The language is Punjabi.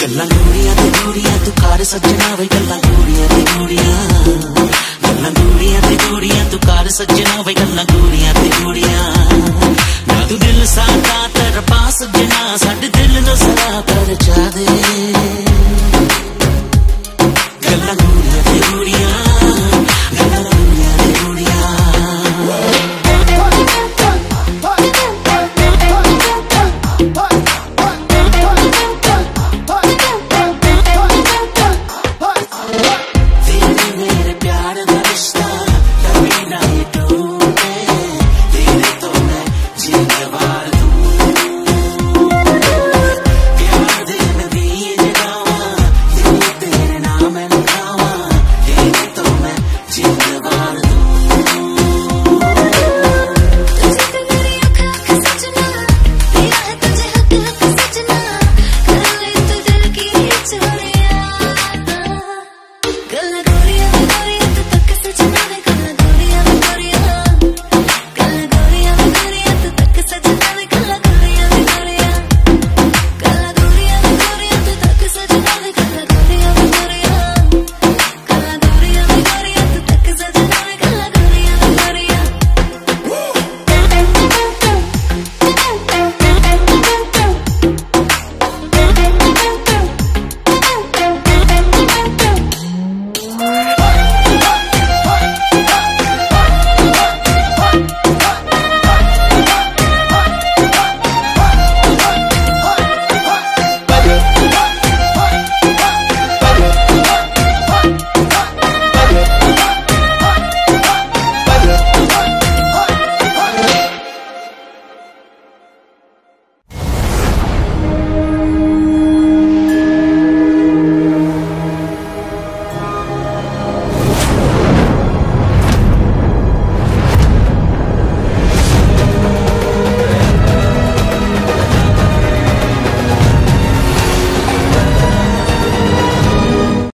ਗੱਲਾਂ ਗੂੜੀਆਂ ਤੇ ਗੂੜੀਆਂ, ਤੂੰ ਕਰ ਸੱਜਣਾ ਵੇ ਗੱਲਾਂ ਗੂੜੀਆਂ ਤੇ ਗੂੜੀਆਂ। ਗੱਲਾਂ ਗੂੜੀਆਂ ਤੇ ਗੂੜੀਆਂ, ਤੂੰ ਕਰ ਸੱਜਣਾ ਵੇ ਗੱਲਾਂ ਗੂੜੀਆਂ ਤੇ ਗੂੜੀਆਂ। ਨਾ ਤੂੰ ਦਿਲ ਸਾਡਾ ਤਰਪਾ ਸੱਜਣਾ Bye.